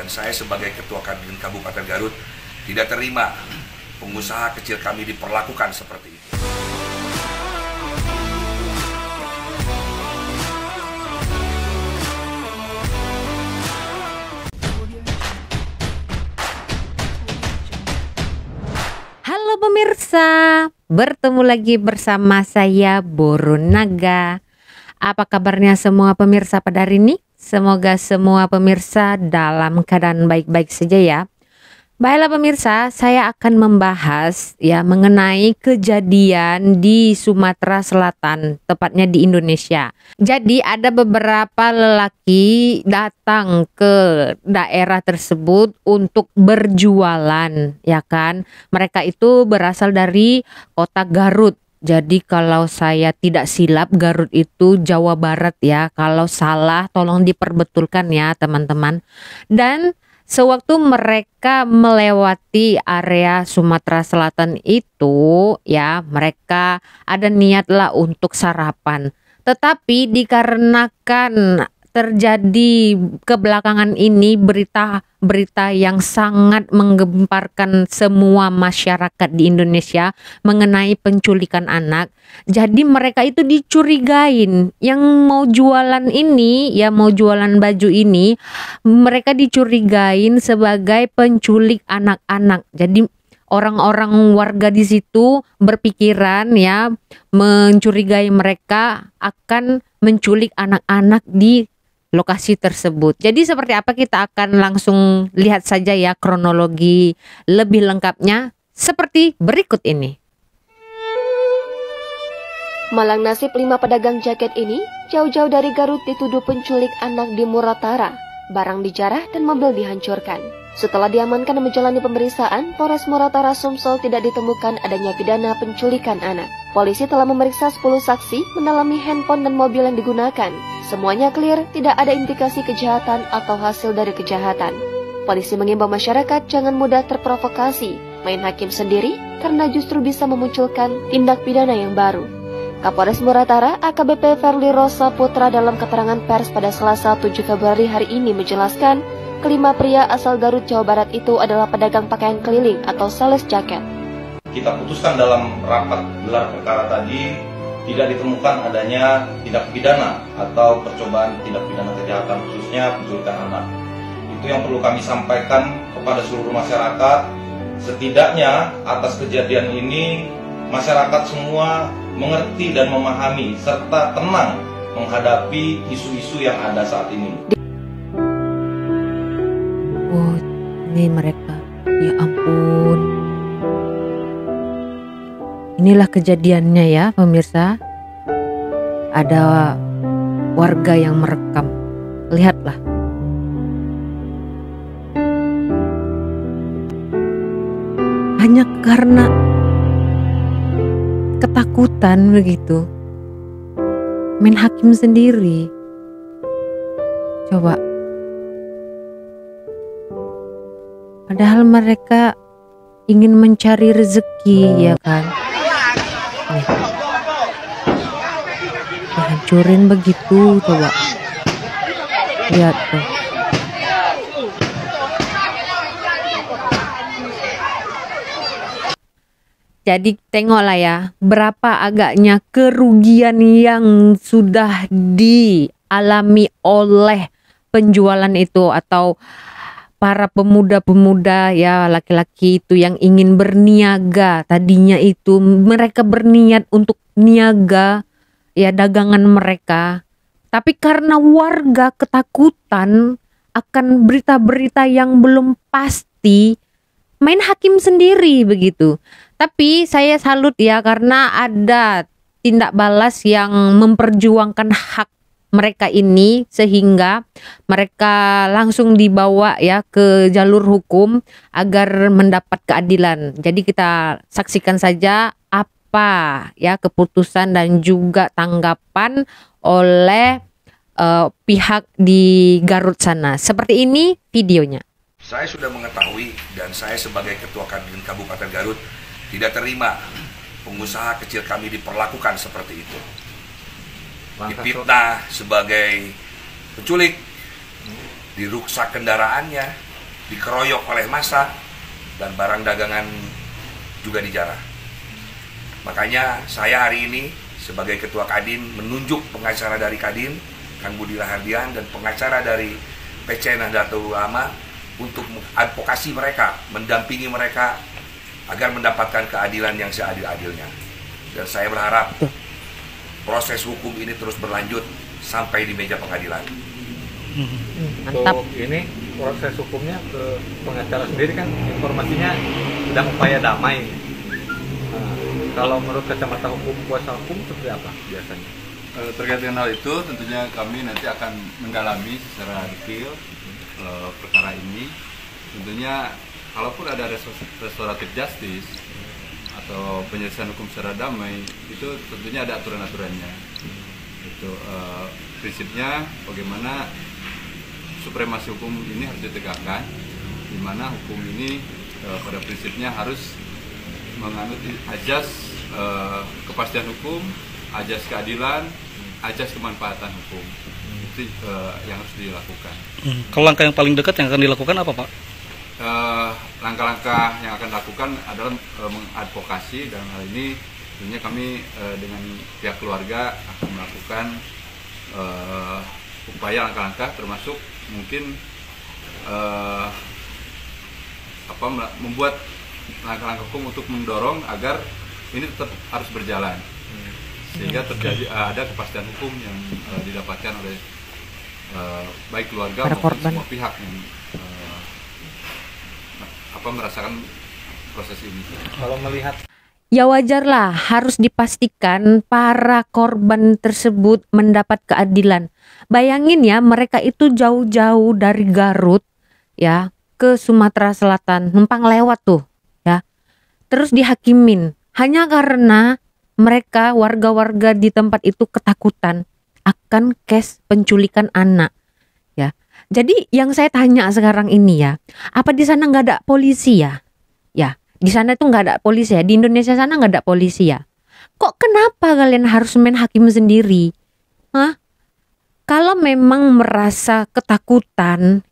dan saya sebagai Ketua Kadin Kabupaten Garut tidak terima pengusaha kecil kami diperlakukan seperti itu. Halo pemirsa, bertemu lagi bersama saya Borunaga. Apa kabarnya semua pemirsa pada hari ini? Semoga semua pemirsa dalam keadaan baik-baik saja ya. Baiklah pemirsa, saya akan membahas ya mengenai kejadian di Sumatera Selatan, tepatnya di Indonesia. Jadi ada beberapa lelaki datang ke daerah tersebut untuk berjualan, ya kan? Mereka itu berasal dari kota Garut. Jadi kalau saya tidak silap Garut itu Jawa Barat ya. Kalau salah tolong diperbetulkan ya teman-teman. Dan Sewaktu mereka melewati area Sumatera Selatan itu, ya, mereka ada niatlah untuk sarapan. Tetapi dikarenakan terjadi kebelakangan ini berita-berita yang sangat menggemparkan semua masyarakat di Indonesia mengenai penculikan anak. Jadi mereka itu dicurigain yang mau jualan ini ya mau jualan baju ini mereka dicurigain sebagai penculik anak-anak. Jadi orang-orang warga di situ berpikiran ya mencurigai mereka akan menculik anak-anak di lokasi tersebut. Jadi seperti apa kita akan langsung lihat saja ya kronologi lebih lengkapnya seperti berikut ini. Malang nasib lima pedagang jaket ini jauh-jauh dari Garut dituduh penculik anak di Muratara. Barang dijarah dan mobil dihancurkan. Setelah diamankan menjalani pemeriksaan, Polres Muratara Sumsel tidak ditemukan adanya pidana penculikan anak. Polisi telah memeriksa 10 saksi, mendalami handphone dan mobil yang digunakan. Semuanya clear, tidak ada indikasi kejahatan atau hasil dari kejahatan. Polisi mengimbau masyarakat jangan mudah terprovokasi, main hakim sendiri, karena justru bisa memunculkan tindak pidana yang baru. Kapolres Muratara AKBP Verli Rosa Putra dalam keterangan pers pada Selasa 7 Februari hari ini menjelaskan, kelima pria asal Garut Jawa Barat itu adalah pedagang pakaian keliling atau sales jaket. Kita putuskan dalam rapat gelar perkara tadi tidak ditemukan adanya tindak pidana atau percobaan tindak pidana kejahatan khususnya penculikan anak. Itu yang perlu kami sampaikan kepada seluruh masyarakat. Setidaknya atas kejadian ini masyarakat semua mengerti dan memahami serta tenang menghadapi isu-isu yang ada saat ini. Oh, ini mereka. Ya ampun. Inilah kejadiannya ya, pemirsa. Ada warga yang merekam. Lihatlah. Hanya karena ketakutan begitu. Main hakim sendiri. Coba. Padahal mereka ingin mencari rezeki ya kan. Nih. Dihancurin begitu coba. Lihat tuh. Jadi tengoklah ya berapa agaknya kerugian yang sudah dialami oleh penjualan itu atau para pemuda-pemuda ya laki-laki itu yang ingin berniaga. Tadinya itu mereka berniat untuk niaga ya dagangan mereka. Tapi karena warga ketakutan akan berita-berita yang belum pasti main hakim sendiri begitu. Tapi saya salut ya karena ada tindak balas yang memperjuangkan hak mereka ini sehingga mereka langsung dibawa ya ke jalur hukum agar mendapat keadilan. Jadi kita saksikan saja apa ya keputusan dan juga tanggapan oleh uh, pihak di Garut sana. Seperti ini videonya. Saya sudah mengetahui dan saya sebagai Ketua Kadin Kabupaten Garut tidak terima pengusaha kecil kami diperlakukan seperti itu dipitnah sebagai penculik diruksak kendaraannya dikeroyok oleh massa dan barang dagangan juga dijarah. Makanya saya hari ini sebagai ketua Kadin menunjuk pengacara dari Kadin, Kang Budi Rahardian dan pengacara dari PC Nahdlatul Ulama untuk advokasi mereka, mendampingi mereka agar mendapatkan keadilan yang seadil-adilnya. Dan saya berharap proses hukum ini terus berlanjut sampai di meja pengadilan. Mantap. Untuk ini proses hukumnya ke pengacara sendiri kan informasinya sedang upaya damai. Nah, kalau menurut kacamata hukum kuasa hukum seperti apa biasanya? Eh, terkait dengan hal itu tentunya kami nanti akan mendalami secara detail eh, perkara ini tentunya kalaupun ada restor- restoratif justice atau penyelesaian hukum secara damai itu tentunya ada aturan-aturannya itu eh, prinsipnya bagaimana supremasi hukum ini harus ditegakkan di mana hukum ini eh, pada prinsipnya harus menganut ajas eh, kepastian hukum, ajas keadilan, ajas kemanfaatan hukum. Itu eh, yang harus dilakukan. Hmm, Kalau langkah yang paling dekat yang akan dilakukan apa Pak? Eh, Langkah-langkah yang akan dilakukan adalah eh, mengadvokasi dan hal ini tentunya kami eh, dengan pihak keluarga akan melakukan upaya langkah-langkah termasuk mungkin apa membuat langkah-langkah hukum untuk mendorong agar ini tetap harus berjalan. Sehingga terjadi ada kepastian hukum yang didapatkan oleh eh, baik keluarga maupun semua pihak yang apa merasakan proses ini. Kalau melihat Ya wajarlah harus dipastikan para korban tersebut mendapat keadilan. Bayangin ya mereka itu jauh-jauh dari Garut ya ke Sumatera Selatan numpang lewat tuh ya. Terus dihakimin hanya karena mereka warga-warga di tempat itu ketakutan akan case penculikan anak. Jadi yang saya tanya sekarang ini ya, apa di sana nggak ada polisi ya? Ya, di sana itu nggak ada polisi ya. Di Indonesia sana nggak ada polisi ya. Kok kenapa kalian harus main hakim sendiri? Hah? Kalau memang merasa ketakutan,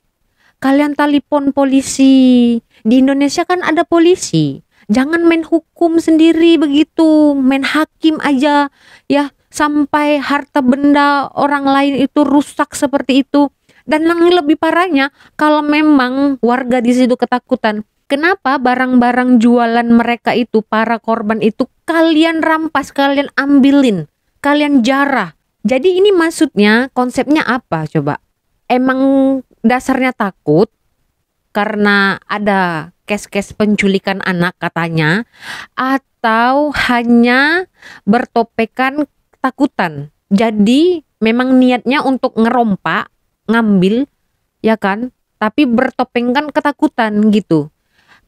kalian telepon polisi. Di Indonesia kan ada polisi. Jangan main hukum sendiri begitu, main hakim aja ya sampai harta benda orang lain itu rusak seperti itu. Dan yang lebih parahnya, kalau memang warga di situ ketakutan, kenapa barang-barang jualan mereka itu, para korban itu kalian rampas, kalian ambilin, kalian jarah. Jadi ini maksudnya konsepnya apa coba? Emang dasarnya takut karena ada kes-kes penculikan anak katanya atau hanya bertopekan ketakutan. Jadi memang niatnya untuk ngerompak, ngambil ya kan, tapi bertopengkan ketakutan gitu.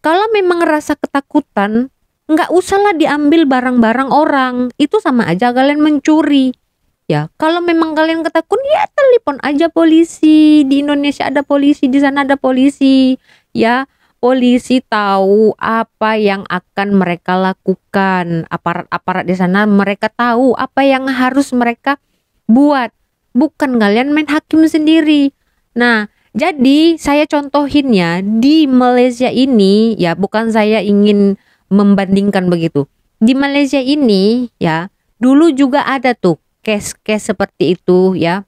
Kalau memang rasa ketakutan, nggak usahlah diambil barang-barang orang. Itu sama aja kalian mencuri. Ya, kalau memang kalian ketakutan, ya telepon aja polisi. Di Indonesia ada polisi, di sana ada polisi. Ya, polisi tahu apa yang akan mereka lakukan. Aparat-aparat di sana mereka tahu apa yang harus mereka buat. Bukan kalian main hakim sendiri. Nah, jadi saya contohin ya di Malaysia ini ya bukan saya ingin membandingkan begitu. Di Malaysia ini ya dulu juga ada tuh case-case seperti itu ya.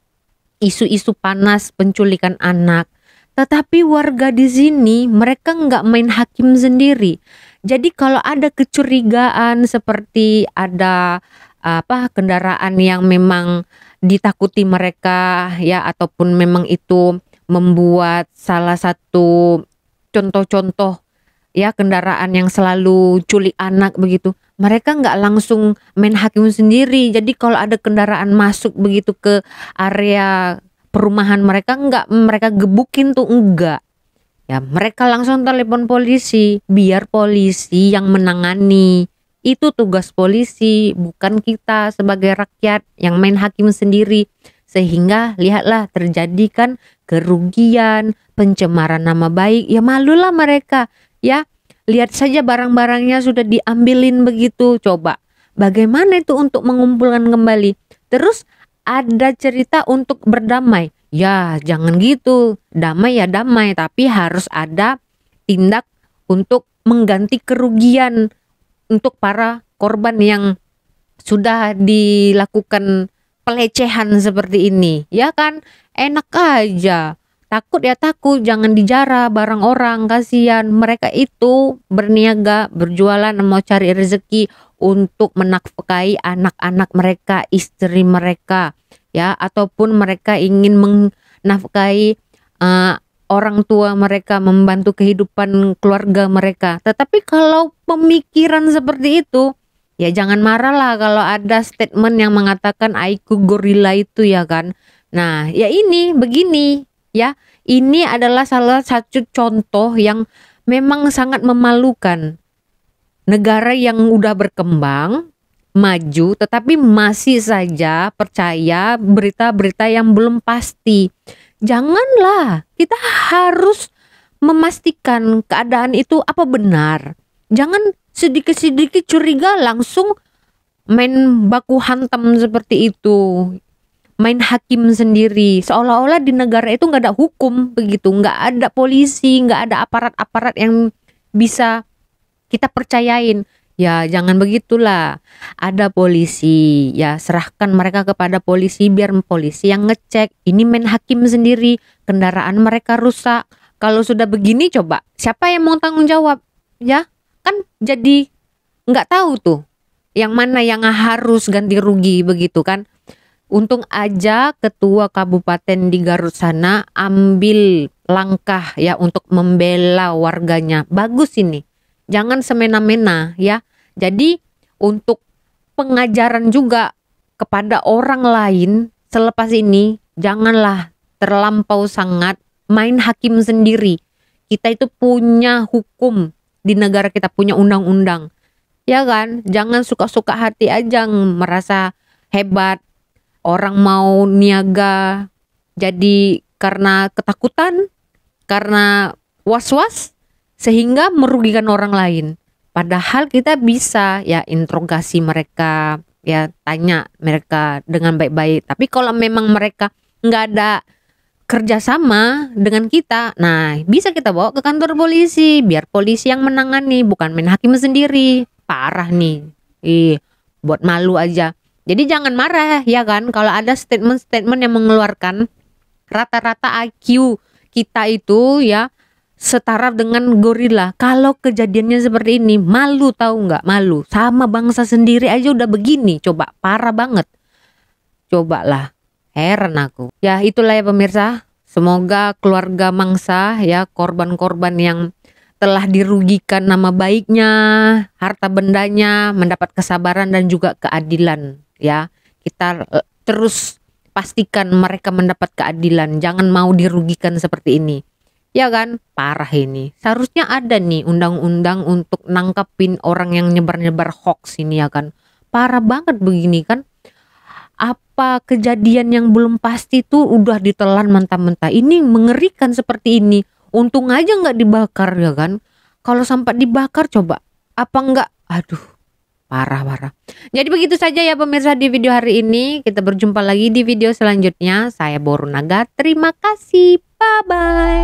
Isu-isu panas penculikan anak. Tetapi warga di sini mereka nggak main hakim sendiri. Jadi kalau ada kecurigaan seperti ada apa kendaraan yang memang ditakuti mereka ya ataupun memang itu membuat salah satu contoh-contoh ya kendaraan yang selalu culik anak begitu mereka nggak langsung main hakim sendiri. Jadi kalau ada kendaraan masuk begitu ke area perumahan mereka nggak mereka gebukin tuh enggak ya mereka langsung telepon polisi biar polisi yang menangani itu tugas polisi bukan kita sebagai rakyat yang main hakim sendiri. Sehingga lihatlah terjadi kan kerugian pencemaran nama baik. Ya malulah mereka ya. Lihat saja barang-barangnya sudah diambilin begitu. Coba bagaimana itu untuk mengumpulkan kembali? Terus ada cerita untuk berdamai. Ya, jangan gitu. Damai ya damai, tapi harus ada tindak untuk mengganti kerugian untuk para korban yang sudah dilakukan pelecehan seperti ini. Ya kan? Enak aja. Takut ya takut, jangan dijara barang orang, kasihan. Mereka itu berniaga, berjualan, mau cari rezeki untuk menafkahi anak-anak mereka, istri mereka, ya, ataupun mereka ingin menafkahi uh, orang tua mereka, membantu kehidupan keluarga mereka. Tetapi kalau pemikiran seperti itu, ya jangan marah lah kalau ada statement yang mengatakan aiku gorila itu ya kan. Nah, ya ini begini ya. Ini adalah salah satu contoh yang memang sangat memalukan. Negara yang udah berkembang, maju, tetapi masih saja percaya berita-berita yang belum pasti. Janganlah, kita harus memastikan keadaan itu apa benar. Jangan sedikit-sedikit curiga langsung main baku hantam seperti itu. Main hakim sendiri. Seolah-olah di negara itu nggak ada hukum begitu. Nggak ada polisi nggak ada aparat-aparat yang bisa kita percayain ya jangan begitulah. Ada polisi. Ya serahkan mereka kepada polisi biar polisi yang ngecek. Ini main hakim sendiri. Kendaraan mereka rusak. Kalau sudah begini coba. Siapa yang mau tanggung jawab? Ya kan jadi nggak tahu tuh yang mana yang harus ganti rugi begitu kan. Untung aja ketua kabupaten di Garut sana ambil langkah ya untuk membela warganya. Bagus ini. Jangan semena-mena ya. Jadi untuk pengajaran juga kepada orang lain selepas ini janganlah terlampau sangat main hakim sendiri. Kita itu punya hukum di negara kita punya undang-undang. Ya kan? Jangan suka-suka hati aja merasa hebat orang mau niaga jadi karena ketakutan, karena was-was sehingga merugikan orang lain. Padahal kita bisa ya interogasi mereka, ya tanya mereka dengan baik-baik. Tapi kalau memang mereka nggak ada kerjasama dengan kita, nah bisa kita bawa ke kantor polisi, biar polisi yang menangani, bukan main hakim sendiri. Parah nih, ih, buat malu aja. Jadi jangan marah ya kan kalau ada statement-statement yang mengeluarkan rata-rata IQ kita itu ya setara dengan gorila. Kalau kejadiannya seperti ini, malu tahu nggak? Malu. Sama bangsa sendiri aja udah begini. Coba parah banget. Coba lah. Heran aku. Ya itulah ya pemirsa. Semoga keluarga mangsa ya korban-korban yang telah dirugikan nama baiknya, harta bendanya, mendapat kesabaran dan juga keadilan ya kita uh, terus pastikan mereka mendapat keadilan jangan mau dirugikan seperti ini ya kan parah ini seharusnya ada nih undang-undang untuk nangkepin orang yang nyebar-nyebar hoax ini ya kan parah banget begini kan apa kejadian yang belum pasti tuh udah ditelan mentah-mentah ini mengerikan seperti ini untung aja nggak dibakar ya kan kalau sampai dibakar coba apa enggak aduh Parah, parah. Jadi begitu saja ya pemirsa di video hari ini. Kita berjumpa lagi di video selanjutnya. Saya Borunaga. Terima kasih. Bye-bye.